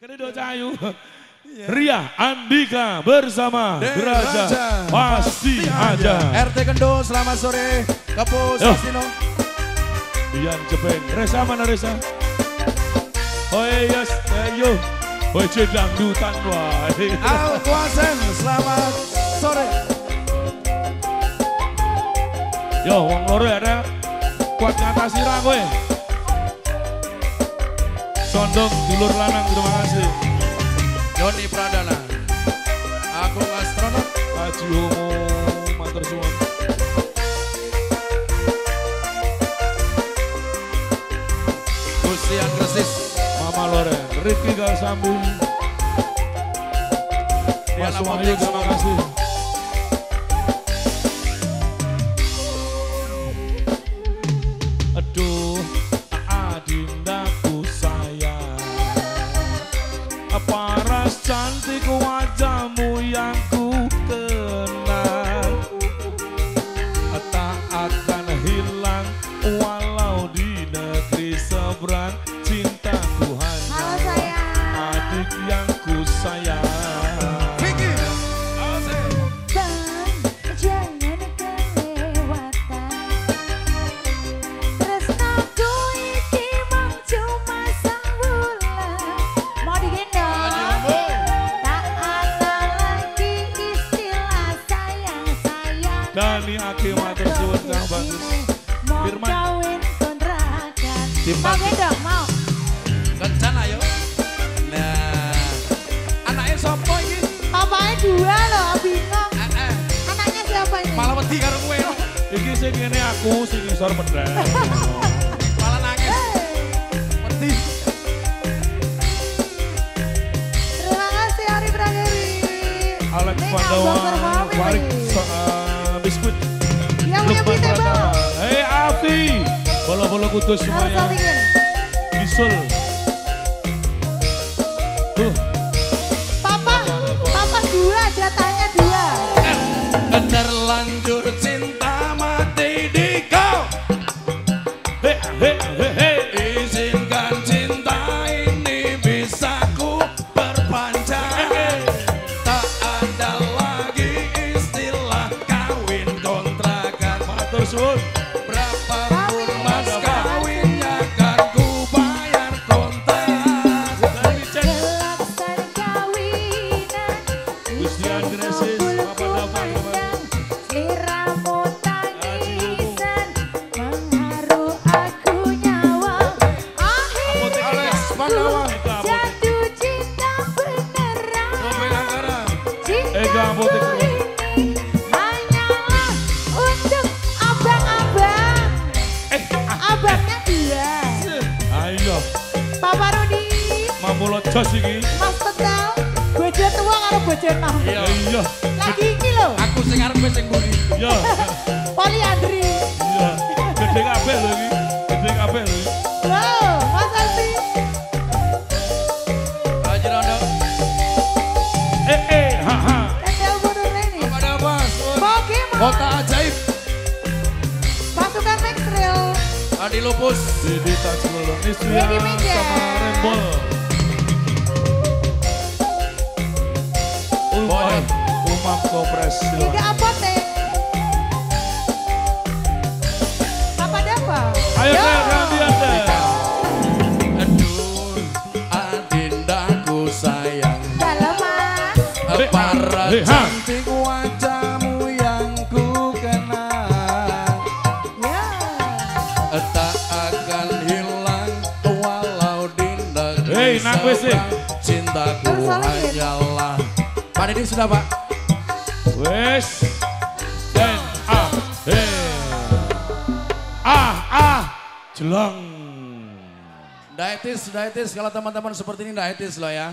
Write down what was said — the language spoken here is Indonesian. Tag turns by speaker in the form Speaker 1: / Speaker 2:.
Speaker 1: Kedo Cahayu. Ria Andika bersama
Speaker 2: Den
Speaker 1: Raja,
Speaker 2: Raja,
Speaker 1: pasti ada.
Speaker 2: RT Kendo selamat sore. Kepo
Speaker 1: Yo.
Speaker 2: Sastino.
Speaker 1: Dian Jepeng, Resa mana Resa? Oh yes, ayo. Oh dangdutan wae.
Speaker 2: Al Kuasen selamat sore.
Speaker 1: Yo wong loro ya. Kuat ngatasi ra kowe. Sondong dulur lanang terima kasih.
Speaker 2: Joni Pradana. Agung Astronot.
Speaker 1: Haji Homo matur suwun.
Speaker 2: Gustian Kresis.
Speaker 1: Mama Loren, Rifki Galsambu. Mas
Speaker 2: Diana
Speaker 1: Wahyu terima kasih. Paras cantik Dani Aki matur suwun Kang Bagus
Speaker 3: Mau
Speaker 1: Firman.
Speaker 3: kawin kontrakan
Speaker 1: Tim
Speaker 3: Mau
Speaker 2: Kencan ayo. Nah. Anaknya sopo ini?
Speaker 3: Papanya dua loh, bingung
Speaker 2: Eh, eh.
Speaker 3: Anaknya siapa ini?
Speaker 2: Malah wedi karo kowe. no.
Speaker 1: Iki sing ngene aku sing isor pedang
Speaker 2: Malah nangis. Wedi.
Speaker 3: Terima kasih Ari Prageri.
Speaker 1: Alex Pandawa
Speaker 3: abang
Speaker 1: Lukman Pratama. Hei Afi Bolo-bolo kudus semuanya. Bisul Tuh
Speaker 3: Papa, papa dua, jatahnya dua.
Speaker 2: Terlanjur cinta mati di kau.
Speaker 1: Hei hei hei hei Papa
Speaker 3: Rudi,
Speaker 1: Mamulo jos iki.
Speaker 3: Mas bojo tua karo bojo enom.
Speaker 2: Iya.
Speaker 1: Iya
Speaker 3: Lagi iki lho,
Speaker 2: Aku sing arep sing mburi
Speaker 1: Iya.
Speaker 3: Poliandri.
Speaker 1: Iya. Gede kabeh lho iki. Gede kabeh lho
Speaker 3: Wow, Mas Alfi.
Speaker 2: Haji Rondo.
Speaker 1: Eh eh ha ha.
Speaker 3: Endel mundur ini.
Speaker 2: Apa ada mas. Kota ajaib.
Speaker 3: Pasukan Maxrel.
Speaker 2: Adi Lupus.
Speaker 1: Didi
Speaker 3: Dedi Meja.
Speaker 1: sama Rembol Umam Kopres
Speaker 3: Tiga apotek. Papa Dava.
Speaker 1: Ayo
Speaker 3: Yo.
Speaker 1: Del gantian Del
Speaker 2: Aduh Adindaku sayang
Speaker 3: Dalam mas.
Speaker 1: Hei,
Speaker 2: Para cantik wajahmu yang ku kenal
Speaker 3: Ya.
Speaker 2: Tak akan hilang walau di negeri
Speaker 1: Hei, nak wis, eh.
Speaker 2: seberang. Cintaku hanyalah Pak Didi sudah pak
Speaker 1: Wes. Den ah Hei Ah ah Jelang.
Speaker 2: Diabetes, diabetes kalau teman-teman seperti ini diabetes loh ya